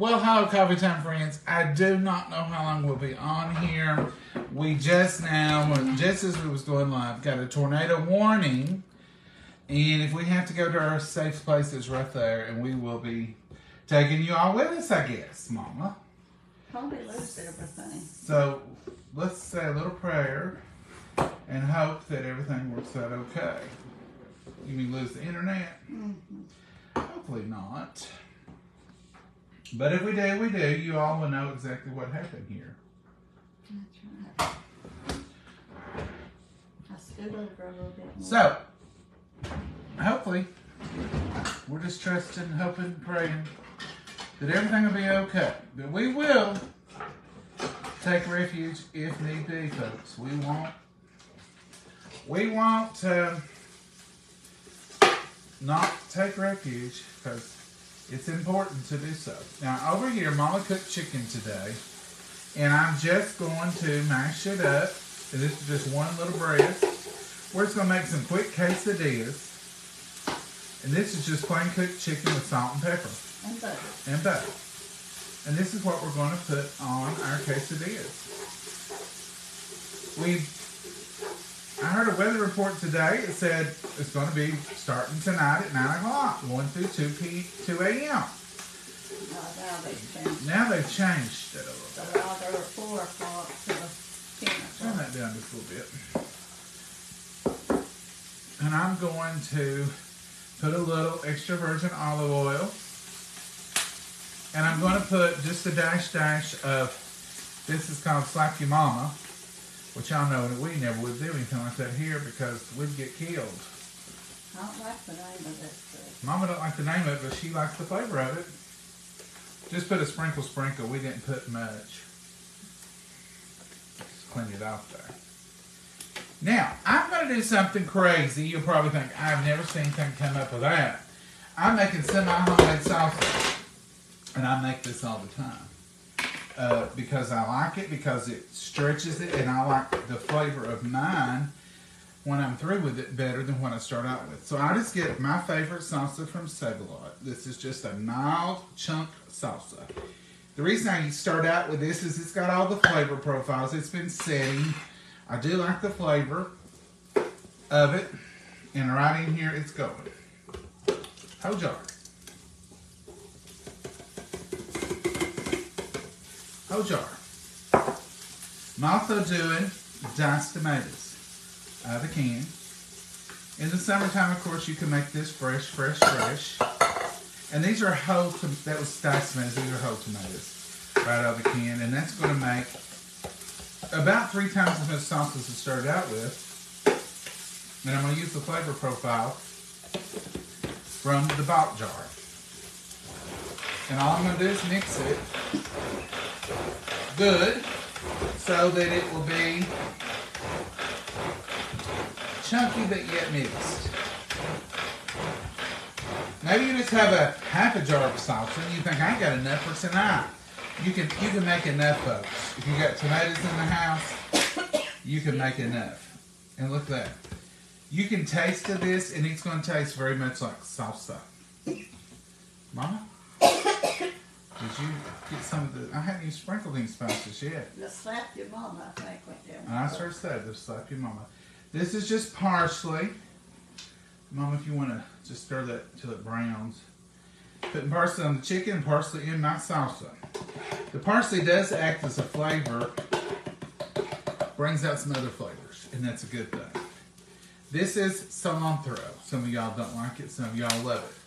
Well, hello, Coffee Time friends. I do not know how long we'll be on here. We just now, just as we was going live, got a tornado warning. And if we have to go to our safe place, it's right there. And we will be taking you all with us, I guess, Mama. Probably lose everything. So let's say a little prayer and hope that everything works out okay. You mean lose the internet? Hopefully not. But if we do, we do. You all will know exactly what happened here. That's right. I over a little bit more. So, hopefully, we're just trusting, hoping, praying that everything will be okay. But we will take refuge if need be, folks. We won't. We won't um, not take refuge because it's important to do so. Now, over here, Mama cooked chicken today, and I'm just going to mash it up. And this is just one little breast. We're just gonna make some quick quesadillas. And this is just plain cooked chicken with salt and pepper And butter. and butter. And this is what we're gonna put on our quesadillas. We, I heard a weather report today. It said it's gonna be starting tonight at nine o'clock, 1 through two p two a.m. No, now they changed. Now they've changed it a little So now they're four o'clock to ten Turn that down just a little bit. And I'm going to put a little extra virgin olive oil. And I'm going to put just a dash dash of, this is called Your Mama, which y'all know that we never would do anything like that here because we'd get killed. I don't like the name of this stuff. Mama don't like the name of it, but she likes the flavor of it. Just put a sprinkle sprinkle. We didn't put much. Just clean it off there. Now, I'm going to do something crazy. You'll probably think, I've never seen anything come up with that. I'm making semi-homemade salsa. And I make this all the time. Uh, because I like it, because it stretches it, and I like the flavor of mine when I'm through with it better than what I start out with. So I just get my favorite salsa from Save-A-Lot. This is just a mild chunk salsa. The reason I start out with this is it's got all the flavor profiles. It's been setting. I do like the flavor of it. And right in here it's going. Whole jar. Whole jar. I'm also doing diced tomatoes out uh, of the can. In the summertime, of course, you can make this fresh, fresh, fresh. And these are whole, that was diced tomatoes, these are whole tomatoes right out of the can. And that's going to make about three times as much sauce as it started out with. And I'm going to use the flavor profile from the bulk jar. And all I'm going to do is mix it good so that it will be chunky but yet mixed. Maybe you just have a half a jar of salsa and you think I got enough for tonight. You can you can make enough, folks. If you got tomatoes in the house, you can make enough. And look at that. You can taste of this and it's gonna taste very much like salsa. Mama? Did you get some of the I haven't even sprinkled any spices yet. The slap your mama, I think, went down. I said, just slap your mama. This is just parsley. Mama, if you want to just stir that till it browns. Putting parsley on the chicken parsley in my salsa. The parsley does act as a flavor, brings out some other flavors, and that's a good thing. This is cilantro. Some of y'all don't like it, some of y'all love it.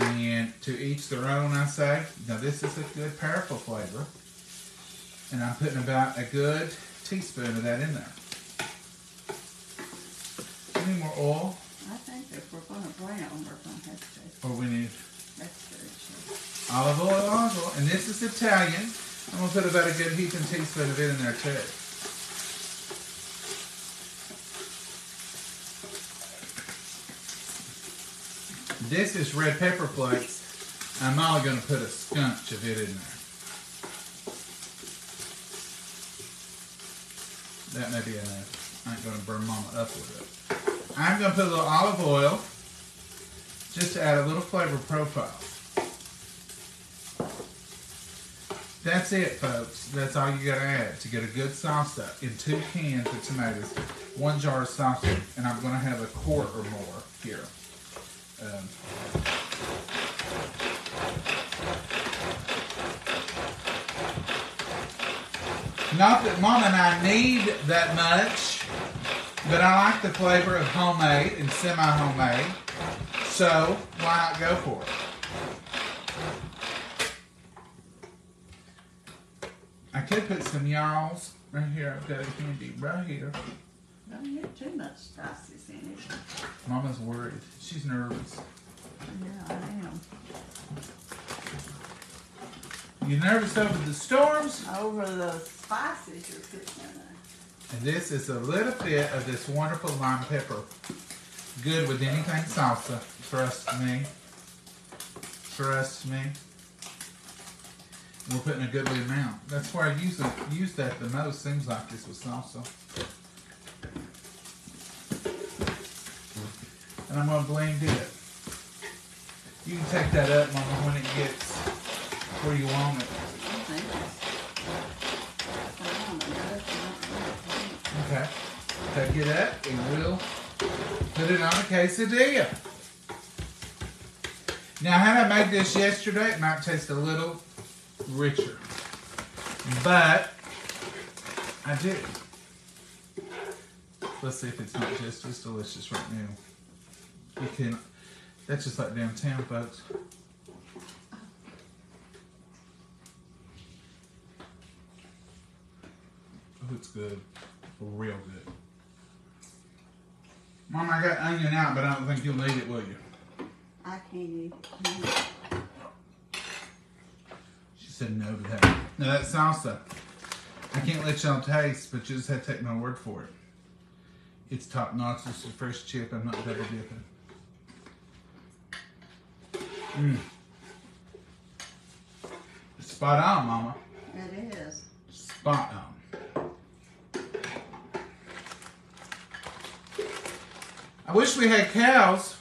And to each their own, I say. Now, this is a good, powerful flavor. And I'm putting about a good teaspoon of that in there. Any more oil? I think if we're gonna brown, we're gonna have to, Or we need that's olive oil, olive oil. And this is Italian. I'm going to put about a good heaping teaspoon of it in there too. This is red pepper flakes. I'm only going to put a scunch of it in there. That may be enough. I ain't going to burn mama up with it. I'm going to put a little olive oil just to add a little flavor profile. That's it, folks. That's all you gotta add to get a good salsa in two cans of tomatoes, one jar of salsa, and I'm gonna have a quart or more here. Um, not that Mom and I need that much, but I like the flavor of homemade and semi-homemade, so why not go for it? I could put some y'alls right here. I've got a candy right here. Don't get too much spices in it. Mama's worried. She's nervous. Yeah, I am. You nervous over the storms? Over the spices you're putting in there. And this is a little bit of this wonderful lime pepper. Good with anything salsa. Trust me. Trust me. We're putting a goodly amount. That's where I use, use that the most. Seems like this with salsa. And I'm going to blend it. You can take that up, Mama, when it gets where you want it. Okay. Take it up and we'll put it on a quesadilla. Now, had I made this yesterday, it might taste a little richer. But I did. Let's see if it's not just as delicious right now. You can. That's just like downtown, folks. Oh, it's good. Real good. Mom, I got onion out, but I don't think you'll need it, will you? I can't eat it. She said no to that. Now that salsa, I can't let y'all taste, but you just have to take my word for it. It's top notch. It's a fresh chip. I'm not double dipping. Mmm. Spot on, Mama. It is. Spot on. I wish we had cows.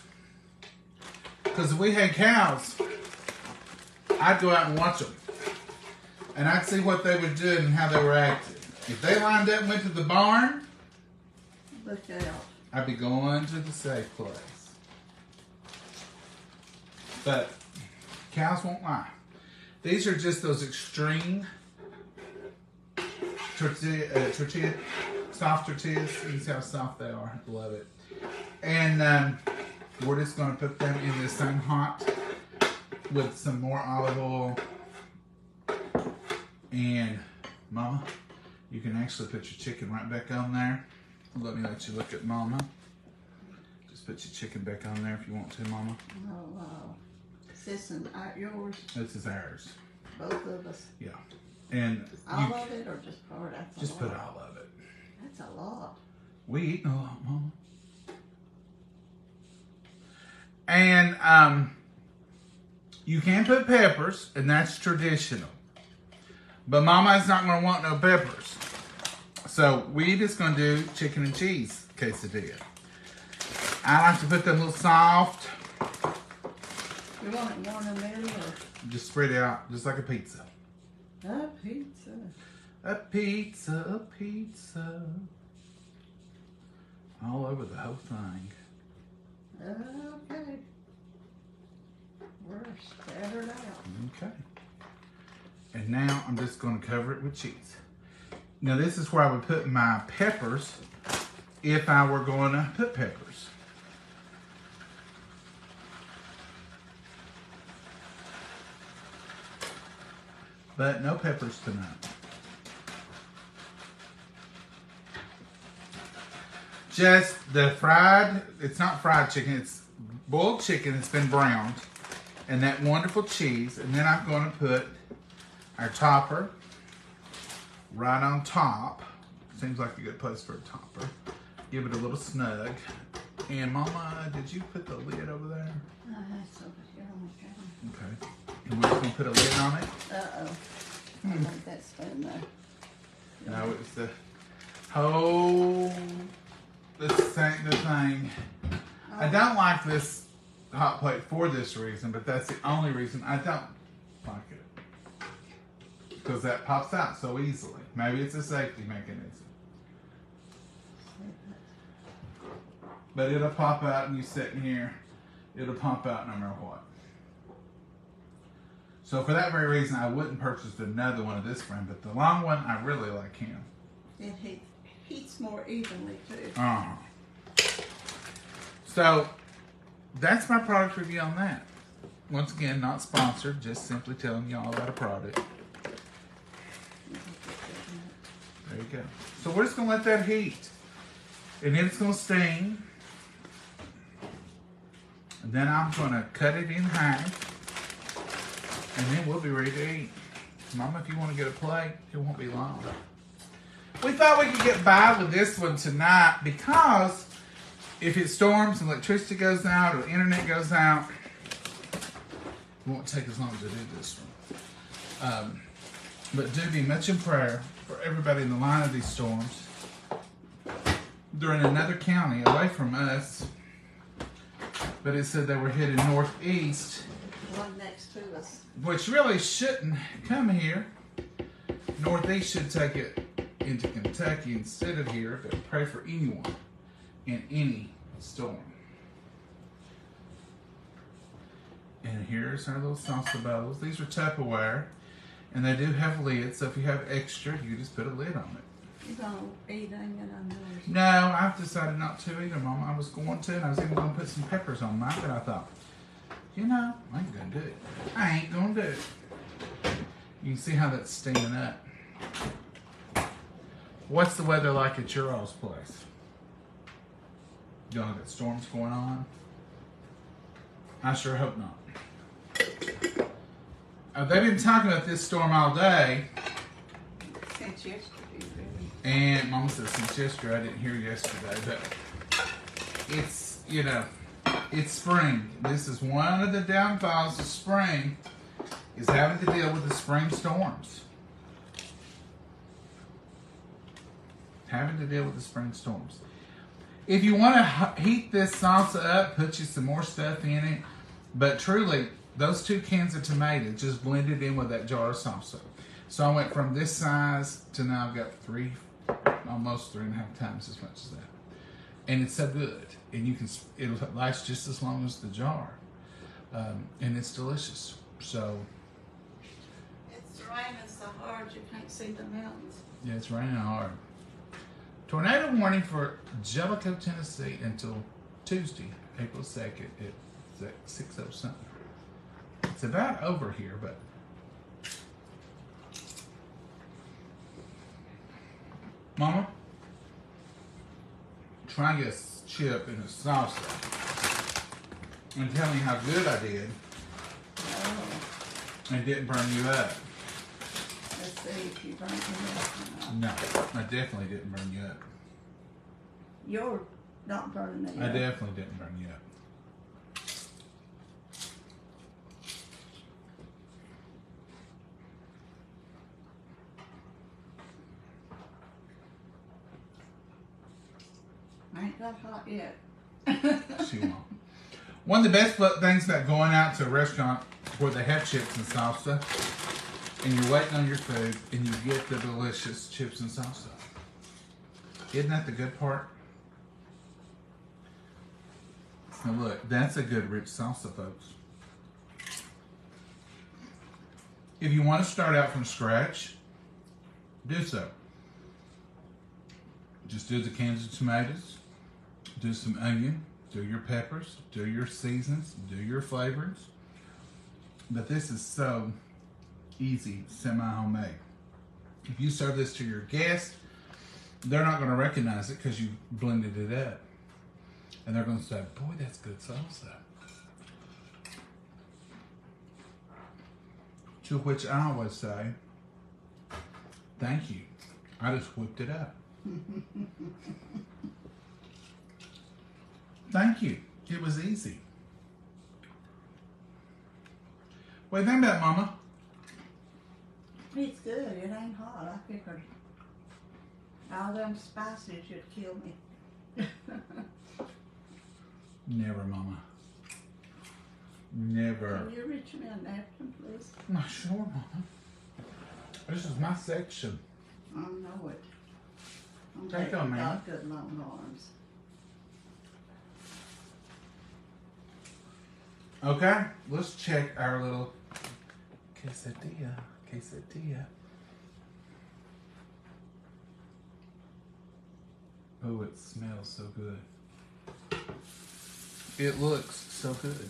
Because if we had cows, I'd go out and watch them. And I'd see what they were doing and how they were acting. If they lined up and went to the barn, Look. I'd be going to the safe place. But cows won't lie. These are just those extreme tortilla, uh, tortilla soft tortillas. You see how soft they are. Love it. And um, we're just going to put them in the sun hot with some more olive oil. And Mama, you can actually put your chicken right back on there. Let me let you look at Mama. Just put your chicken back on there if you want to, Mama. Oh, wow. Sis and uh, yours, This is ours. both of us. Yeah. And All you of it or just part? That's just put all of it. That's a lot. We eat a lot, Mama. And um, you can put peppers, and that's traditional. But Mama's not going to want no peppers. So we just going to do chicken and cheese quesadilla. I like to put them a little soft, You want it in the middle or just spread out, just like a pizza. a pizza? A pizza, a pizza. All over the whole thing. Okay. We're scattered out. Okay. And now I'm just going to cover it with cheese. Now this is where I would put my peppers if I were going to put peppers. But no peppers tonight. Just the fried, it's not fried chicken, it's boiled chicken that's been browned and that wonderful cheese. And then I'm going to put our topper right on top. Seems like a good place for a topper. Give it a little snug. And Mama, did you put the lid over there? Uh, that's over here on the counter. Okay. And we're just to put a lid on it. Uh-oh. I think that's been there. No, it's the whole the thing. The thing. I don't like this hot plate for this reason, but that's the only reason I don't like it. Because that pops out so easily. Maybe it's a safety mechanism. But it'll pop out and you sit in here, it'll pop out no matter what. So for that very reason, I wouldn't purchase another one of this brand, but the long one, I really like him. It heat, heats more evenly too. Uh-huh. So that's my product review on that. Once again, not sponsored, just simply telling y'all about a product. There you go. So we're just gonna let that heat. And then it's gonna steam. And then I'm gonna cut it in half. And then we'll be ready to eat. Mama, if you wanna get a plate, it won't be long. We thought we could get by with this one tonight because if it storms and electricity goes out or the internet goes out, it won't take as long to do this one. Um, but do be much in prayer for everybody in the line of these storms. They're in another county away from us, but it said they were headed northeast, One next to us. which really shouldn't come here. Northeast should take it into Kentucky instead of here, but pray for anyone in any storm. And here's our little salsa bowls. These are Tupperware, and they do have lids, so if you have extra, you just put a lid on it. You don't eat onion on yours. No, I've decided not to either, Mom. I was going to, and I was even going to put some peppers on mine, but I thought, you know, I ain't going to do it. I ain't going to do it. You can see how that's steaming up. What's the weather like at your all's place? Y'all got storms going on? I sure hope not. Uh, they've been talking about this storm all day. Since yesterday. And Mama said since yesterday, I didn't hear yesterday, but it's, you know, it's spring. This is one of the downfalls of spring is having to deal with the spring storms. Having to deal with the spring storms. If you want to heat this salsa up, put you some more stuff in it. But truly, those two cans of tomatoes just blended in with that jar of salsa. So I went from this size to now I've got three, almost three and a half times as much as that. And it's so good. And you can, it'll last just as long as the jar. Um, and it's delicious. So, It's raining so hard you can't see the mountains. yeah, it's raining hard. Tornado warning for Jellico, Tennessee until Tuesday, April 2nd at 6 oh something. It's about over here, but Mama, try a chip and a salsa and tell me how good I did Oh, and didn't burn you up. let's see if you burn your up. No, I definitely didn't burn you up. You're not burning me I up. definitely didn't burn you up. Ain't got hot yet. She won't. One of the best things about going out to a restaurant where they have chips and salsa, and you're waiting on your food, and you get the delicious chips and salsa. Isn't that the good part? Now look, that's a good rich salsa, folks. If you want to start out from scratch, do so. Just do the cans of tomatoes, do some onion, do your peppers, do your seasons, do your flavors. But this is so easy, semi homemade. If you serve this to your guests, they're not going to recognize it because you blended it up. And they're going to say, boy, that's good salsa. To which I always say, thank you. I just whipped it up. Thank you. It was easy. What do you think about it, Mama? It's good. It ain't hot. I figured all them spices should kill me. Never, Mama. Never. Can you reach me a napkin, please? Oh, sure, Mama. This is my section. I know it. I'm Take on, you man. got good long arms. Okay, let's check our little quesadilla. Quesadilla. Oh, it smells so good. It looks so good.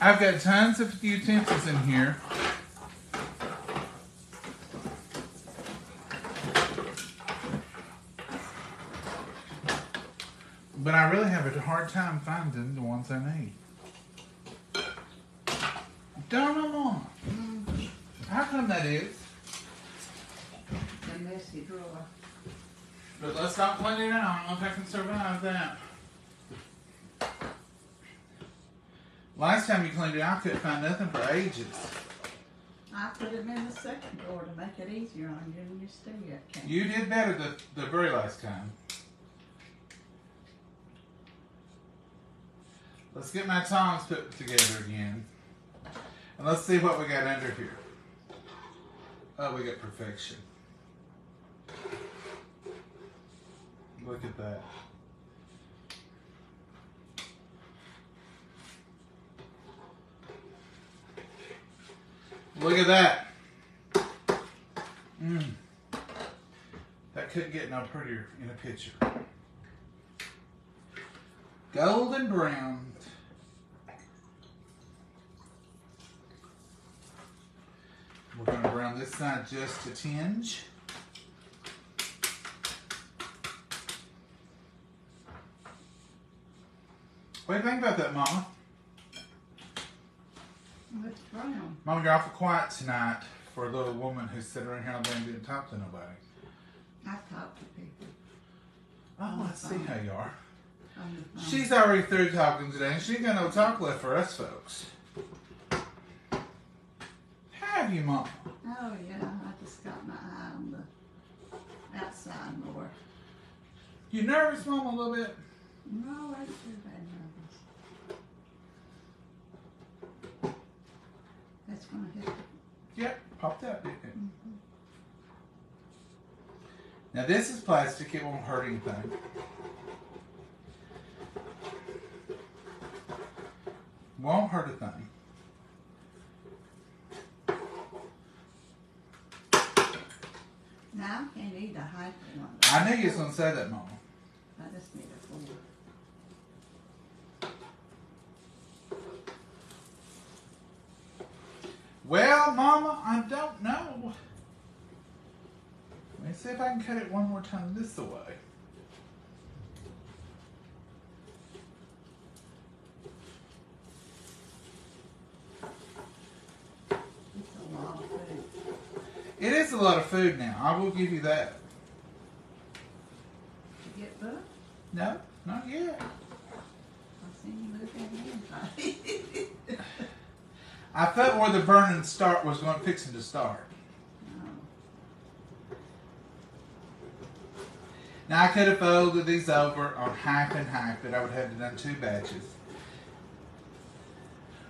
I've got tons of utensils in here. But I really have a hard time finding the ones I need. Don't know, How come that is? the messy drawer. But let's not clean it out. I don't know if I can survive that. Last time you cleaned it I couldn't find nothing for ages. I put them in the second drawer to make it easier on you and you still can't. You did better the, the very last time. Let's get my tongs put together again. And let's see what we got under here. Oh, we got perfection. Look at that. Look at that. Mmm. That couldn't get no prettier in a picture. Golden brown. We're going to brown this side just a tinge. What do you think about that, Mama? It's brown. Mama, you're awful quiet tonight for a little woman who's sitting around here all day and didn't talk to nobody. I talk to people Oh, I see how you are. on the phone. She's already through talking today, and she ain't got no talk left for us folks. Have you, Mom? Oh, yeah, I just got my eye on the outside more. You nervous, Mom, a little bit? No, I too bad nervous. That's gonna hit the Yep, popped out, didn't it? Mm-hmm. Now this is plastic, it won't hurt anything. Won't hurt a thing. Now I can't eat a hyper one. I knew you was gonna say that, Mama. I just need a four. Well, Mama, I don't know. Let me see if I can cut it one more time this way. It's a lot of food. It is a lot of food now. I will give you that. You get booked? No, not yet. I seen you move that in. I felt where the burning start was going fixing to start. Now I could have folded these over on half and half, but I would have to done two batches.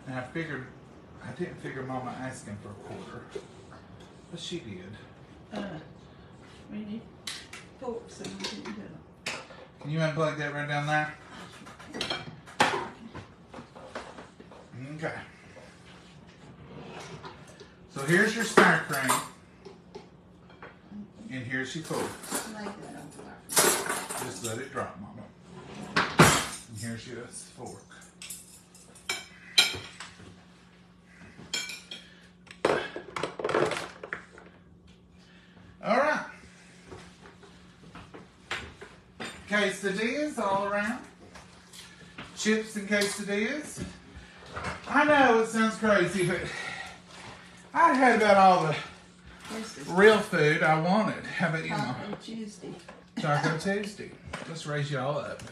And I figured, I didn't figure Mama asking for a quarter, but she did. Uh, we need forks and we do. Can you unplug that right down there? Okay. So here's your sour cream, and here's your forks. Lay that on fire. Just let it drop, Mama. And here's your fork. All right. Quesadillas all around. Chips and quesadillas. I know it sounds crazy, but I had about all the real food I wanted. How about you, Mama? Taco Tuesday. Taco Tuesday. Let's raise y'all up.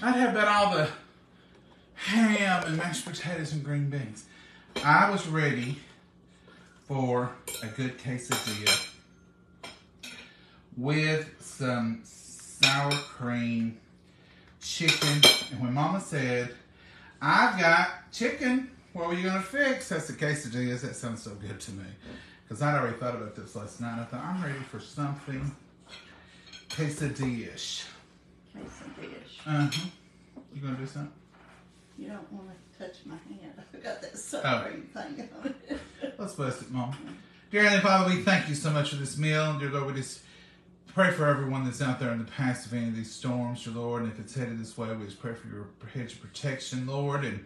I'd have about all the ham and mashed potatoes and green beans. I was ready for a good quesadilla with some sour cream, chicken. And when Mama said, I've got chicken, what were you going to fix? That's the quesadillas. That sounds so good to me. Because I'd already thought about this last night. I thought, I'm ready for something quesadilla-ish. Quesadillas. Uh-huh. You going to do something? You don't want to touch my hand. I've got that suffering thing on it. Let's bless it, Mom. Dear Heavenly Father, we thank you so much for this meal. Dear Lord, we just pray for everyone that's out there in the path of any of these storms, dear Lord. And if it's headed this way, we just pray for your hedge of protection, Lord. And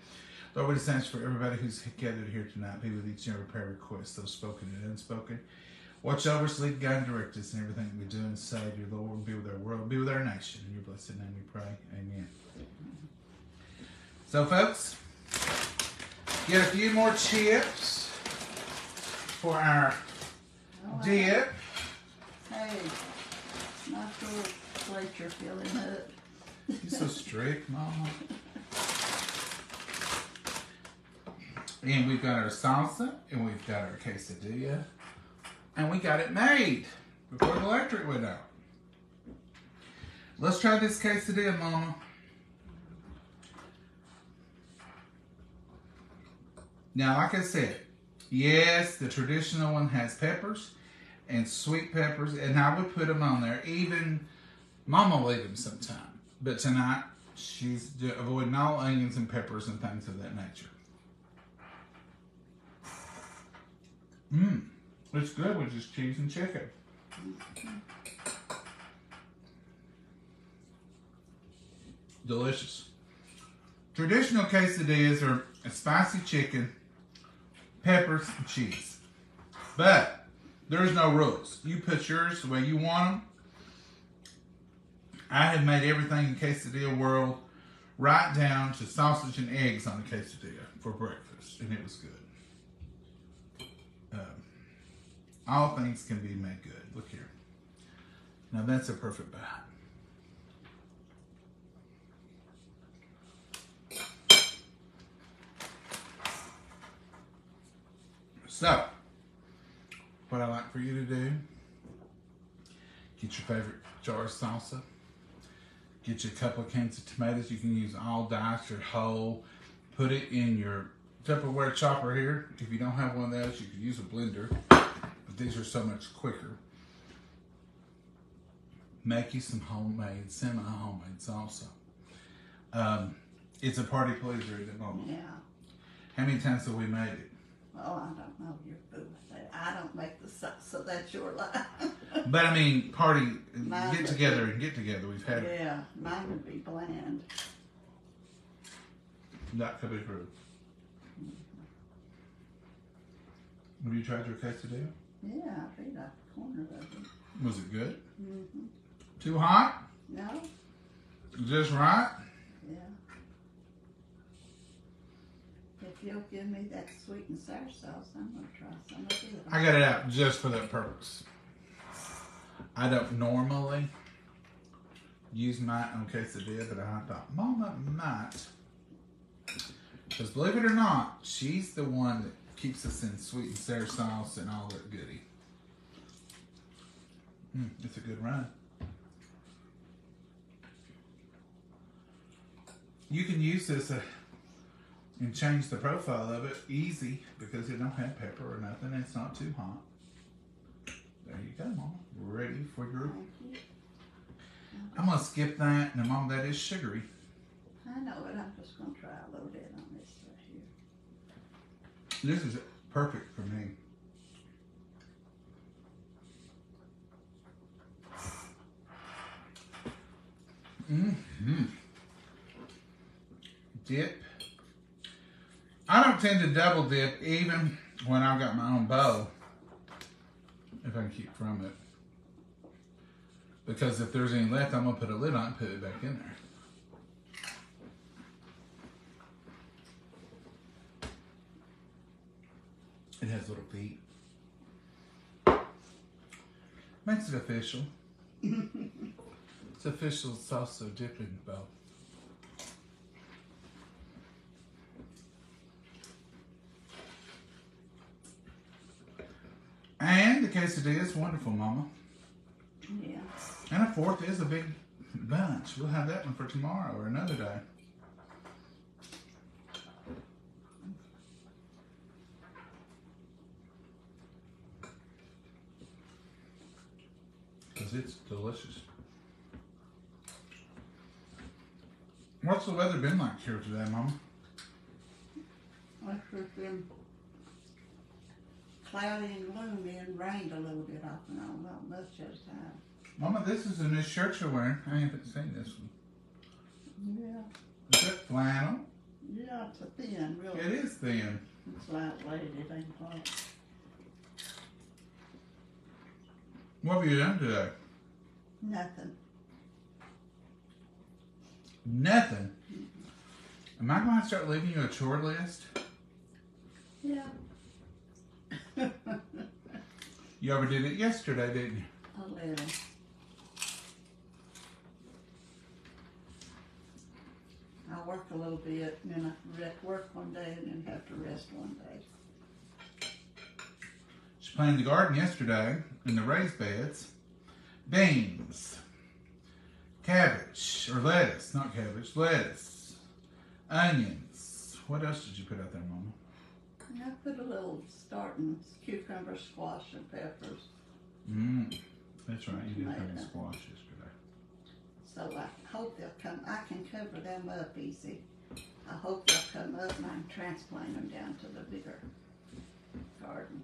Lord, we just ask for everybody who's gathered here tonight, be with each and every prayer request, those spoken and unspoken. Watch over us, lead, guide, and direct us in everything we do and say, dear Lord. Be with our world, be with our nation. In your blessed name we pray. Amen. So, folks, get a few more chips for our Oh, dip. Hey, not your plate you're filling up. You're so strict, Mama. And we've got our salsa, and we've got our quesadilla, and we got it made before the electric went out. Let's try this quesadilla, Mama. Now, like I said, yes, the traditional one has peppers and sweet peppers, and I would put them on there. Even Mama will eat them sometime, but tonight she's avoiding all onions and peppers and things of that nature. Mmm, it's good with just cheese and chicken. Delicious. Traditional quesadillas are a spicy chicken, peppers, and cheese. But there's no rules. You put yours the way you want them. I have made everything in quesadilla world right down to sausage and eggs on a quesadilla for breakfast, and it was good. Um, all things can be made good. Look here. Now that's a perfect bite. So, what I like for you to do, get your favorite jar of salsa. Get you a couple of cans of tomatoes. You can use all diced or whole. Put it in your Tupperware chopper here. If you don't have one of those, you can use a blender. But these are so much quicker. Make you some homemade, semi-homemade salsa. Um, it's a party pleaser at the moment. Yeah. How many times have we made it? Oh, I don't know. You're fool with that. I don't make the sauce, so that's your lie. But I mean, party, Mine get together and get together. We've had it. yeah, mine would be bland. That could be true. Have you tried your quesadilla? Yeah, I off the corner of it. Was it good? Mm-hmm. Too hot? No? Just right? Yeah. If you'll give me that sweet and sour sauce, I'm gonna try some of it. I got it out just for that purpose. I don't normally use my on quesadilla, but I thought Mama might. Because believe it or not, she's the one that keeps us in sweet and sour sauce and all that goody. Mm, it's a good run. You can use this uh, and change the profile of it easy because it don't have pepper or nothing. It's not too hot. There you go, Mama. Ready for your. You. I'm gonna skip that. Now, Mama, that is sugary. I know it. I'm just gonna try a little bit on this right here. This is perfect for me. Mm-hmm. Dip. I don't tend to double dip even when I've got my own bowl. If I can keep from it. Because if there's any left, I'm gonna put a lid on and put it back in there. It has little feet. Makes it official. it's official salsa dipping bowl. And the quesadilla is wonderful, Mama. Yeah. And a fourth is a big bunch. We'll have that one for tomorrow or another day. Because it's delicious. What's the weather been like here today, Mama? It's just been cloudy and gloomy and rained a little bit off and on, not much at a time. Mama, this is a new shirt you're wearing. I haven't seen this one. Yeah, Is it flannel? yeah, it's a thin, real. It is thin. It's lightweight, it ain't hot. What have you done today? Nothing. Nothing. Am I going to start leaving you a chore list? Yeah. You overdid it yesterday, didn't you? a little. I work a little bit and then I work one day and then have to rest one day. She planted the garden yesterday in the raised beds. Beans, cabbage, or lettuce, not cabbage, lettuce, onions. What else did you put out there, Mama? I put a little starting cucumber, squash, and peppers. Mmm, that's right, you did have squash yesterday. So I hope they'll come, I can cover them up easy. I hope they'll come up and I can transplant them down to the bigger garden.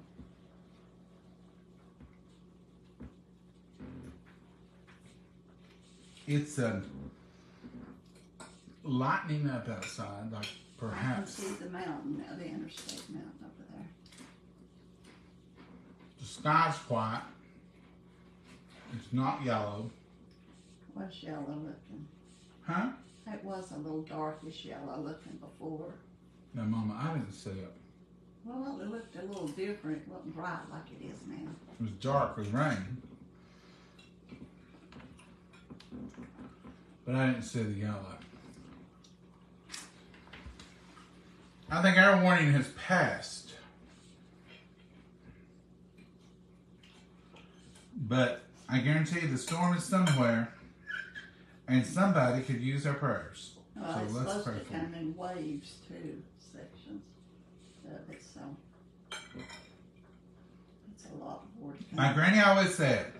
It's um, lightning up outside, like I can perhaps see the mountain the interstate mountain over there. the sky's white. It's not yellow. Was yellow looking. Huh? It was a little darkish yellow looking before. No, Mama, I didn't see it. Well, it looked a little different. It wasn't bright like it is now. It was dark with rain. But I didn't see the yellow. I think our warning has passed. But I guarantee you the storm is somewhere and somebody could use our prayers. Well, So it's let's supposed pray to for come in waves too, sections of it, so. It's a lot more to My granny always said,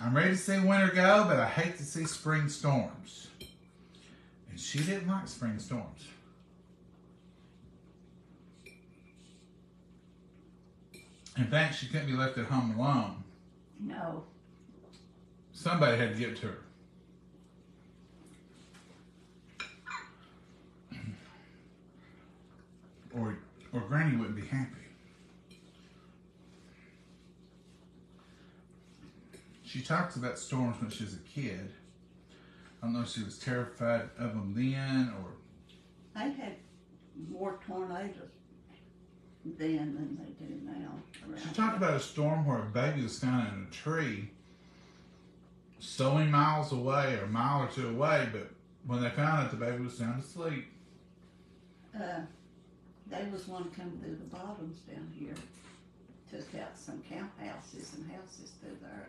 I'm ready to see winter go, but I hate to see spring storms. And she didn't like spring storms. In fact, she couldn't be left at home alone. No, Somebody had to get to her. Or, or Granny wouldn't be happy. She talks about storms when she was a kid. I don't know if she was terrified of them then or they had more tornadoes then than they do now. She talked about a storm where a baby was found in a tree so many miles away or a mile or two away, but when they found it, the baby was sound asleep. Uh, they was one come through the bottoms down here, took out some camp houses and houses through there.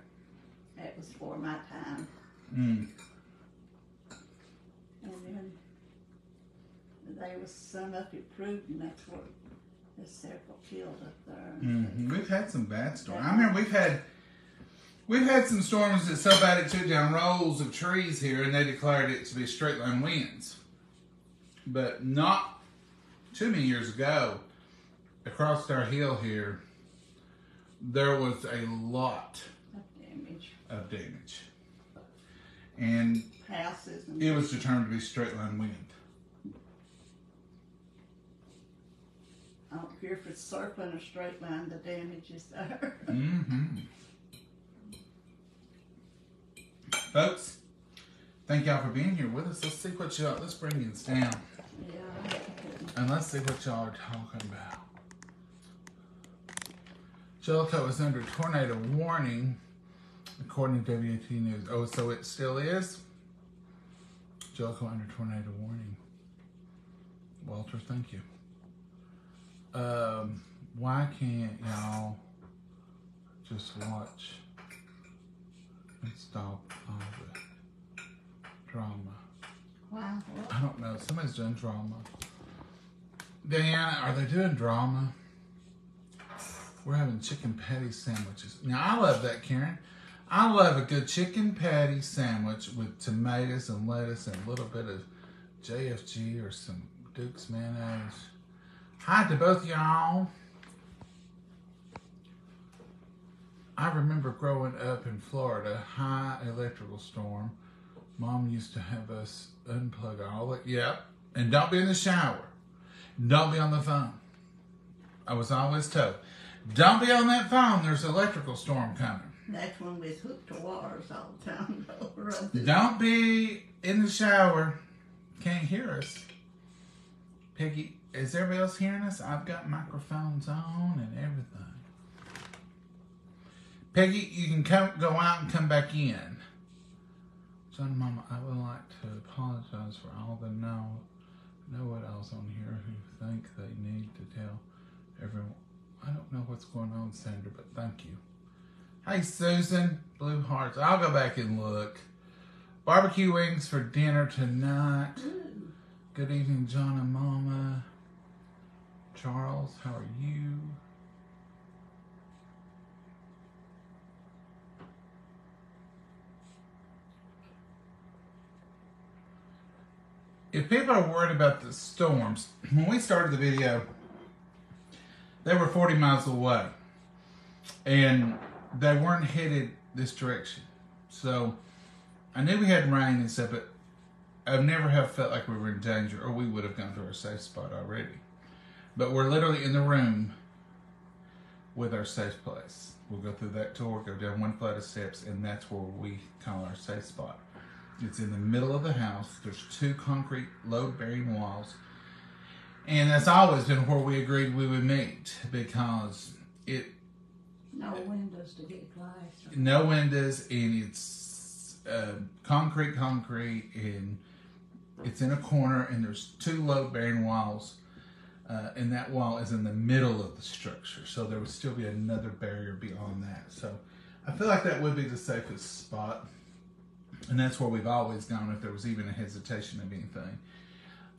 That was for my time. Mm. And then there was some up at Pruden, that's where there's several killed up there. hmm We've had some bad storms. I remember we've had we've had some storms that so bad it took down rows of trees here, and they declared it to be straight line winds. But not too many years ago, across our hill here, there was a lot Of damage, of damage, and houses and. it was determined to be straight line wind. I don't care if it's circling or straight line, the damage is there. mm-hmm. Folks, thank y'all for being here with us. Let's see what y'all. Let's bring this down. Yeah. And let's see what y'all are talking about. Jellico is under tornado warning, according to WAT News. Oh, so it still is? Jellico under tornado warning. Walter, thank you. Um, why can't y'all just watch and stop all the Drama. Wow. I don't know. Somebody's doing drama. Diana, are they doing drama? We're having chicken patty sandwiches. Now, I love that, Karen. I love a good chicken patty sandwich with tomatoes and lettuce and a little bit of JFG or some Duke's mayonnaise. Hi to both y'all. I remember growing up in Florida, high electrical storm. Mom used to have us unplug all the yep, and don't be in the shower. Don't be on the phone. I was always told, don't be on that phone. There's an electrical storm coming. that's when we was hooked to wires all the time. Don't be in the shower. Can't hear us. Peggy, is everybody else hearing us? I've got microphones on and everything. Peggy, you can come go out and come back in. Son, Mama, I would like to apologize for all the know know what else on here who think they need to tell everyone. I don't know what's going on, Sandra, but thank you. Hey, Susan, Blue Hearts. I'll go back and look. Barbecue wings for dinner tonight. Ooh, Good evening, John and Mama. Charles, how are you? If people are worried about the storms, when we started the video, they were 40 miles away and they weren't headed this direction. So I knew we had rain and stuff, but I've never have felt like we were in danger, or we would have gone to our safe spot already. But we're literally in the room with our safe place. We'll go through that tour, go down one flight of steps, and that's where we call our safe spot. It's in the middle of the house. There's two concrete load-bearing walls, and that's always been where we agreed we would meet because it no windows to get glass. no windows and it's uh, concrete concrete and it's in a corner and there's two load bearing walls uh, and that wall is in the middle of the structure so there would still be another barrier beyond that. So i feel like that would be the safest spot and that's where we've always gone if there was even a hesitation of anything.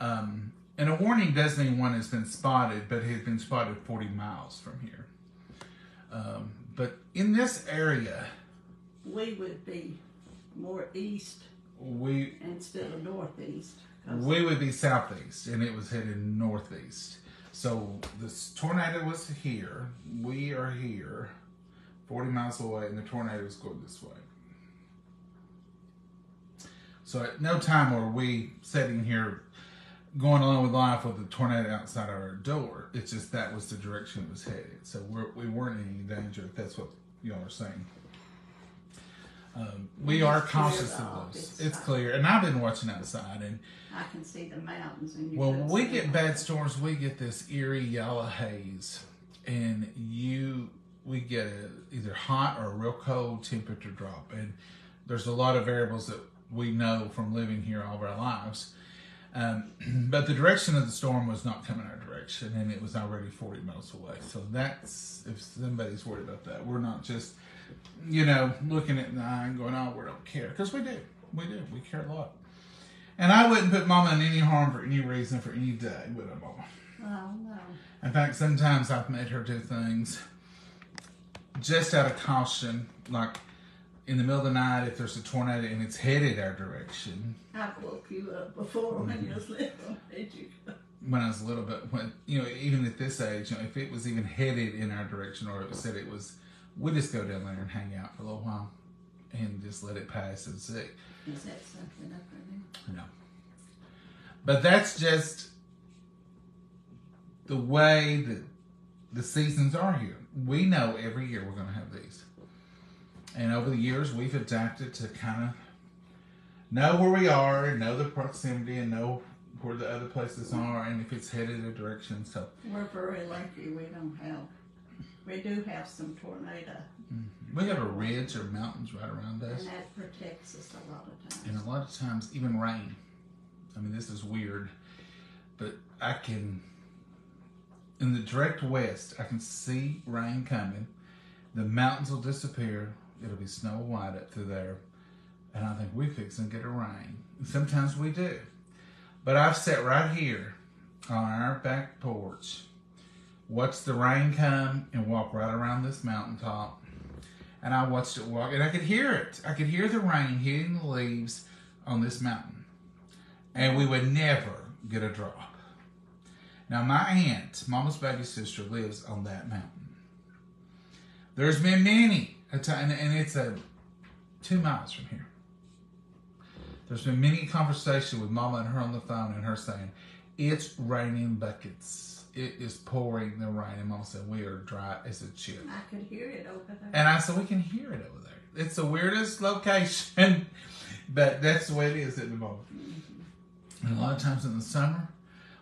Um, and a warning doesn't one has been spotted but it has been spotted 40 miles from here. Um, but in this area, We would be more east we instead of northeast. We would be southeast, and it was headed northeast. So this tornado was here. We are here, forty miles away, and the tornado is going this way. So at no time were we sitting here going along with life with the tornado outside our door. It's just that was the direction it was headed. So we're, we weren't in any danger if that's what y'all are saying. Um, we are cautious of those. It's It's clear, and I've been watching outside. And I can see the mountains and can we get bad storms. We get this eerie yellow haze, and you we get a, either hot or a real cold temperature drop. And there's a lot of variables that we know from living here all of our lives. Um, but the direction of the storm was not coming our direction, and it was already 40 miles away. So that's if somebody's worried about that, we're not just, you know, looking at the eye and going, "Oh, we don't care," because we do, we do, we care a lot. And I wouldn't put Mama in any harm for any reason for any day, would I, Mama? Oh no. In fact, sometimes I've made her do things just out of caution, like in the middle of the night, if there's a tornado and it's headed our direction. I woke you up before when you was little. Did you? When I was a little bit, when you know, even at this age, you know, if it was even headed in our direction, or it said it was, we just go down there and hang out for a little while, and just let it pass and see. Is that something up there? No. But that's just the way that the seasons are here. We know every year we're going to have these. And over the years, we've adapted to kind of know where we are and know the proximity and know where the other places are and if it's headed in a direction. So We're very lucky we don't have, we do have some tornado mm-hmm. we have a ridge or mountains right around us. and that protects us a lot of times. And a lot of times, even rain. I mean, this is weird, but I can, in the direct west, I can see rain coming. The mountains will disappear. It'll be snow white up through there. And I think we fix and get a rain. Sometimes we do. But I've sat right here on our back porch, watched the rain come and walk right around this mountaintop. And I watched it walk, and I could hear it. I could hear the rain hitting the leaves on this mountain. And we would never get a drop. Now, my aunt, Mama's baby sister, lives on that mountain. There's been many a time, and it's a two miles from here. There's been many conversation with Mama and her on the phone, and her saying, "It's raining buckets. It is pouring the rain." And Mama said, "We are dry as a chip." I could hear it over there. And I said, "We can hear it over there. It's the weirdest location, but that's the way it is at the moment." Mm-hmm. And a lot of times in the summer,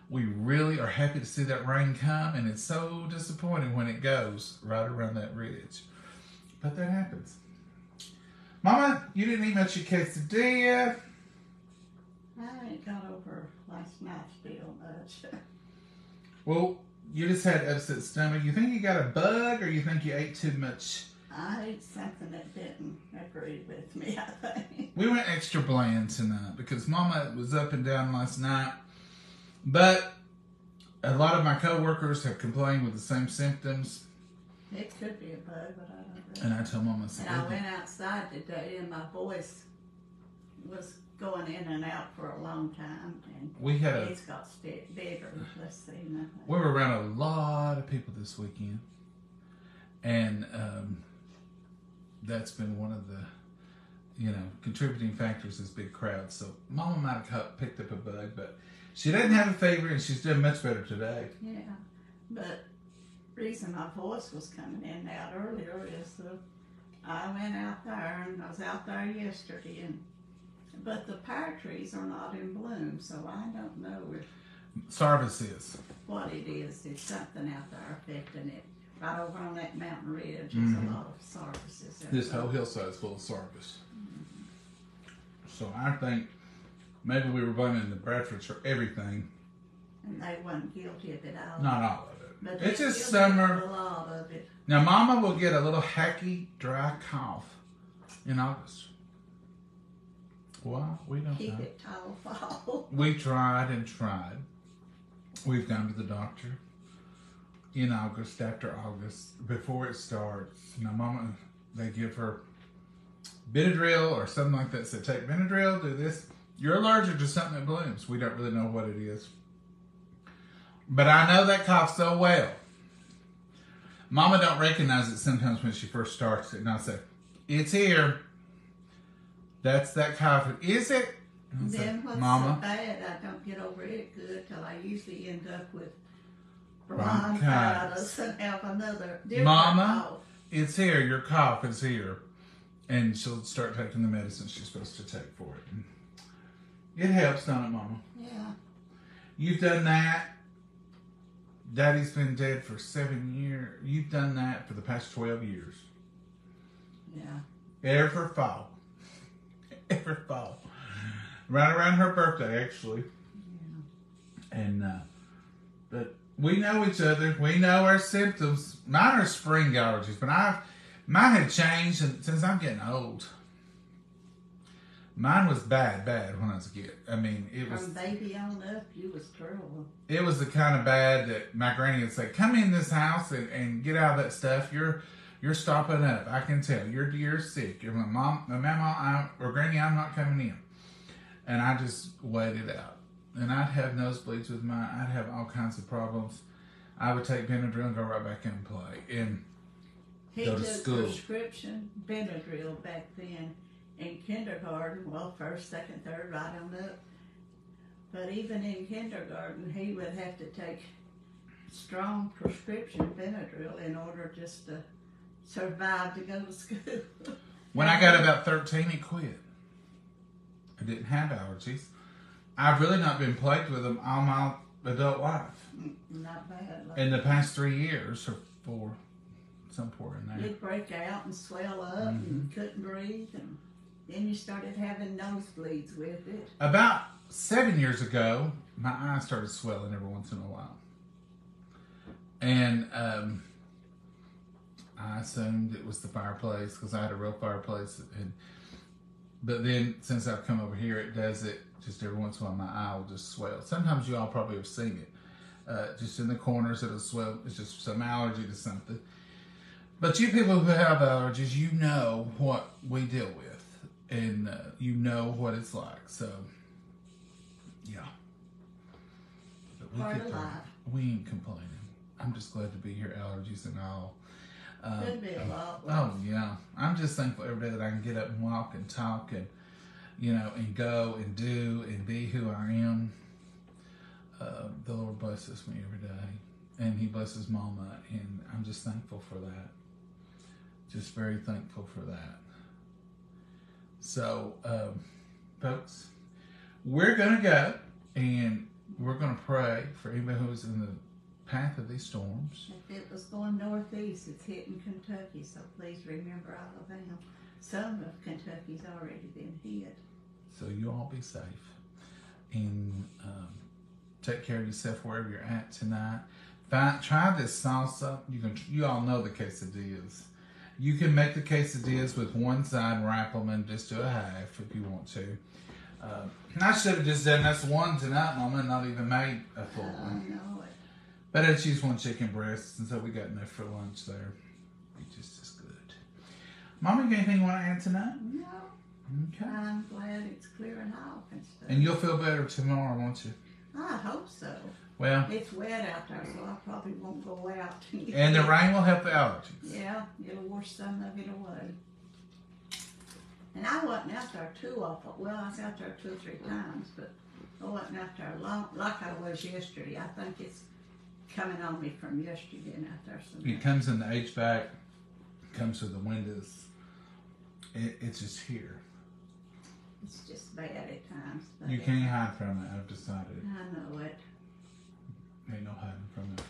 we really are happy to see that rain come, and it's so disappointing when it goes right around that ridge. But that happens. Mama, you didn't eat much of quesadilla. I ain't got over last night's deal much. Well, you just had upset stomach. You think you got a bug, or you think you ate too much? I ate something that didn't agree with me, I think. We went extra bland tonight because Mama was up and down last night. But a lot of my coworkers have complained with the same symptoms, It could be a bug, but I don't know. and I told Mama, And I went outside today and my voice was going in and out for a long time and we had a it's got st- bigger. Let's see nothing. we were around a lot of people this weekend, and um, that's been one of the you know contributing factors is big crowds. So Mama might have picked up a bug, but she doesn't have a fever, and she's doing much better today. Yeah, but reason my voice was coming in and out earlier is that I went out there and I was out there yesterday and but the pear trees are not in bloom, so I don't know if Sarvis is. what it is. There's something out there affecting it. Right over on that mountain ridge, there's Mhm. a lot of services. out This whole hillside is full of Sarvis. So I think maybe we were blaming the Bradfords for everything, and they weren't guilty of it all. not all of it. But It's just summer. A lot of it. Now, Mama will get a little hacky, dry cough in August. Why? We don't Keep know. it tall fall. We tried and tried. We've gone to the doctor in August, after August, before it starts. Now, Mama, they give her Benadryl or something like that. So take Benadryl, do this. You're allergic to something that blooms. We don't really know what it is. But I know that cough so well. Mama don't recognize it sometimes when she first starts it. And I say, it's here. That's that cough. Is it? And Then what's Mama, so bad, I don't get over it good till I usually end up with Bronchitis. and have another Mama? cough. it's here. Your cough is here. And she'll start taking the medicine she's supposed to take for it. It helps, don't it, Mama? Yeah, You've done that. Daddy's been dead for seven years. You've done that for the past 12 years. yeah. Every fall. Every fall. Right around her birthday, actually. And, uh, but we know each other. We know our symptoms. Mine are spring allergies, but I've, mine had changed since I'm getting old. Mine was bad, bad when I was a kid. I mean, it was From baby on up, you was terrible. it was the kind of bad that my granny would say, "Come in this house and, and get out of that stuff. You're you're stopping up. I can tell. You're you're sick. You're my mom, my mama, I'm, or granny. I'm not coming in." And I just waited out. And I'd have nosebleeds with my. I'd have all kinds of problems. I would take Benadryl and go right back in and play. And He Go to took school. prescription Benadryl back then in kindergarten. Well, first, second, third, right on up. But even in kindergarten, he would have to take strong prescription Benadryl in order just to survive to go to school. when I got about thirteen, he quit. I didn't have allergies. I've really not been plagued with them all my adult life. Not bad. Like, in the past three years or four, some poor in there. You'd break out and swell up and couldn't breathe, and then you started having nosebleeds with it. About seven years ago, my eyes started swelling every once in a while, and um, I assumed it was the fireplace because I had a real fireplace. And but then since I've come over here, it does it Just every once in a while, my eye will just swell. Sometimes you all probably have seen it. Uh, just in the corners, it'll swell. It's just some allergy to something. But you people who have allergies, you know what we deal with, and uh, you know what it's like. So, yeah. But we Part get of life. We ain't complaining. I'm just glad to be here, allergies and all. Could be a lot worse. Oh yeah, I'm just thankful every day that I can get up and walk and talk and you know and go and do and be who I am. Uh, the Lord blesses me every day, and He blesses Mama, and I'm just thankful for that. Just very thankful for that. So, um, folks, we're gonna go and we're gonna pray for anybody who's in the path of these storms. If it was going northeast, it's hitting Kentucky, so please remember Alabama. Some of Kentucky's already been hit. So you all be safe and um, take care of yourself wherever you're at tonight. Find, try this salsa. You can. You all know the quesadillas. You can make the quesadillas with one side, wrap them, and just do a half if you want to. Uh, I should have just done this one tonight, Mama, and not even made a full I one. It. But I just one chicken breast, and so we got enough for lunch there. It's just as good. Mommy, got anything you want to add tonight? No, Okay. I'm glad it's clearing off and stuff. And you'll feel better tomorrow, won't you? I hope so. Well, It's wet out there, so I probably won't go out. and the rain will help the allergies. Yeah, it'll wash some of it away. And I wasn't out there too often. Well, I was out there two or three times, but I wasn't out there long, like I was yesterday. I think it's coming on me from yesterday being out there so It comes in the HVAC, comes through the windows. It, it's just here. It's just bad at times. You can't hide from it. I've decided. I know it. Ain't no hiding from it.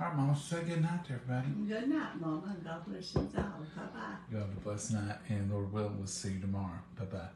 All right, Mama. Say good night to everybody. Good night, Mama, God bless you all. Bye bye. You have a blessed night, and Lord willing, we'll see you tomorrow. Bye bye.